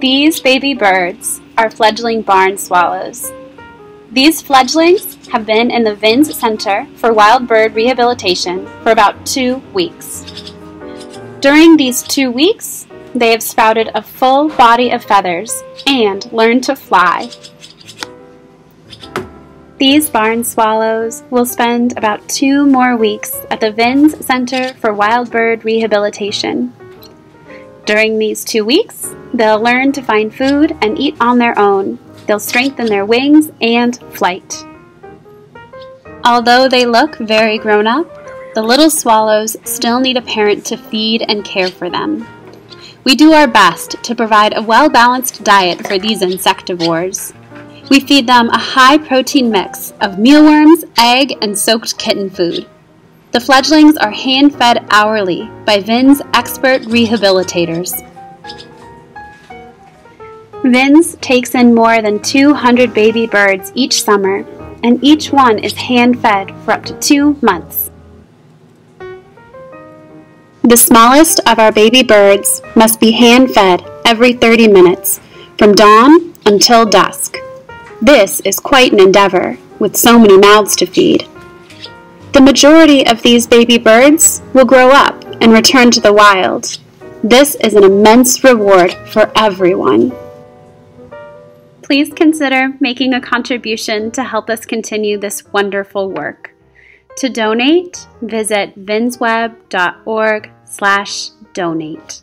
These baby birds are fledgling barn swallows. These fledglings have been in the VINS Center for Wild Bird Rehabilitation for about two weeks. During these two weeks, they have sprouted a full body of feathers and learned to fly. These barn swallows will spend about two more weeks at the VINS Center for Wild Bird Rehabilitation. During these two weeks, they'll learn to find food and eat on their own. They'll strengthen their wings and flight. Although they look very grown up, the little swallows still need a parent to feed and care for them. We do our best to provide a well balanced diet for these insectivores. We feed them a high protein mix of mealworms, egg, and soaked kitten food. The fledglings are hand fed hourly by VINS expert rehabilitators. VINS takes in more than 200 baby birds each summer, and each one is hand fed for up to two months. The smallest of our baby birds must be hand fed every 30 minutes, from dawn until dusk. This is quite an endeavor, with so many mouths to feed. The majority of these baby birds will grow up and return to the wild. This is an immense reward for everyone. Please consider making a contribution to help us continue this wonderful work. To donate, visit vinsweb.org slash donate.